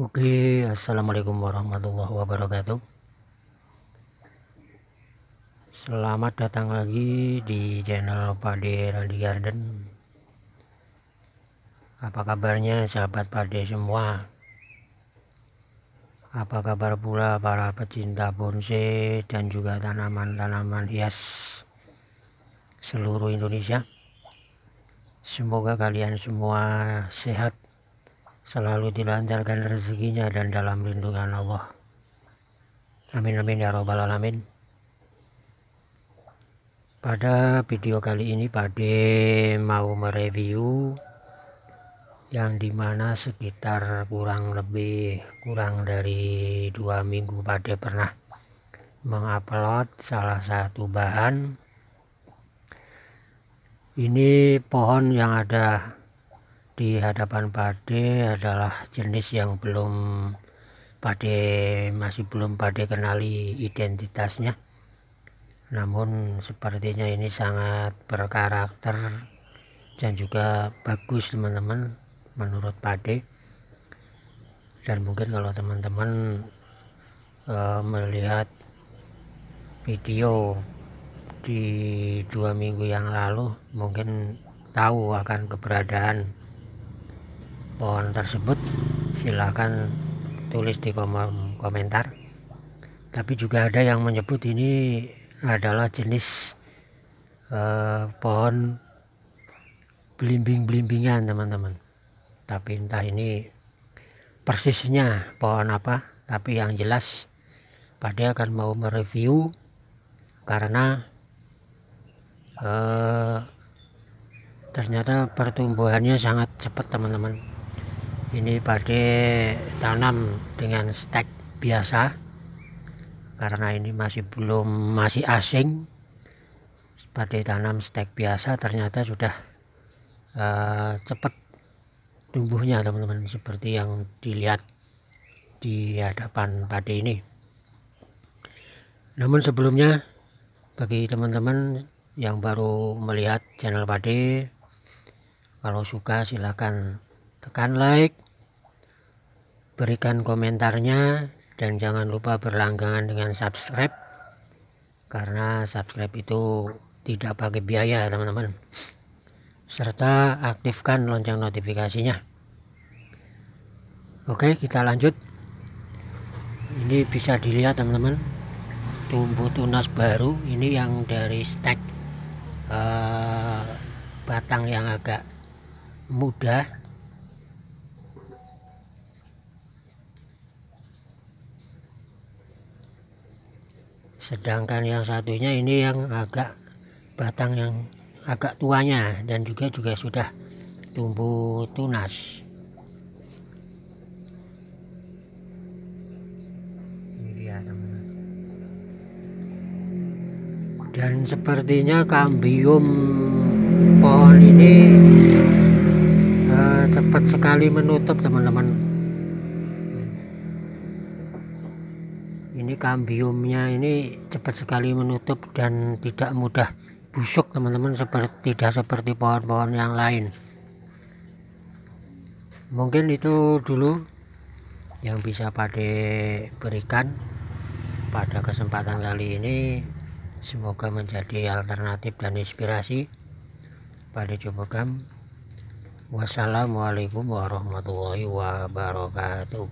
Oke, assalamualaikum warahmatullahi wabarakatuh. Selamat datang lagi di channel Pade Rally Garden. Apa kabarnya sahabat Pade semua? Apa kabar pula para pecinta bonsai dan juga tanaman-tanaman hias seluruh Indonesia? Semoga kalian semua sehat selalu dilancarkan rezekinya dan dalam lindungan Allah. Amin amin ya robbal alamin. Pada video kali ini Pade mau mereview yang di mana sekitar kurang lebih kurang dari dua minggu Pade pernah mengupload salah satu bahan. Ini pohon yang ada di hadapan pade adalah jenis yang belum pade masih belum pade kenali identitasnya. Namun sepertinya ini sangat berkarakter dan juga bagus teman-teman menurut pade. Dan mungkin kalau teman-teman e, melihat video di dua minggu yang lalu mungkin tahu akan keberadaan pohon tersebut silahkan tulis di komentar. Tapi juga ada yang menyebut ini adalah jenis eh, pohon belimbing-belimbingan teman-teman. Tapi entah ini persisnya pohon apa tapi yang jelas pada akan mau mereview karena eh, ternyata pertumbuhannya sangat cepat teman-teman ini pada tanam dengan stek biasa. Karena ini masih belum masih asing. Pada tanam stek biasa ternyata sudah uh, cepat tumbuhnya teman-teman. Seperti yang dilihat di hadapan pada ini. Namun sebelumnya bagi teman-teman yang baru melihat channel pade kalau suka silahkan tekan like berikan komentarnya dan jangan lupa berlangganan dengan subscribe karena subscribe itu tidak pakai biaya teman-teman. Serta aktifkan lonceng notifikasinya. Oke kita lanjut. Ini bisa dilihat teman-teman. Tumbuh tunas baru ini yang dari stek uh, batang yang agak mudah sedangkan yang satunya ini yang agak batang yang agak tuanya dan juga juga sudah tumbuh tunas. Ini dia teman-teman. Dan sepertinya kambium pohon ini uh, cepat sekali menutup teman-teman ini kambiumnya ini cepat sekali menutup dan tidak mudah busuk teman-teman seperti tidak seperti pohon-pohon yang lain. Mungkin itu dulu yang bisa pada berikan pada kesempatan kali ini. Semoga menjadi alternatif dan inspirasi. Pada coba wassalamualaikum warahmatullahi wabarakatuh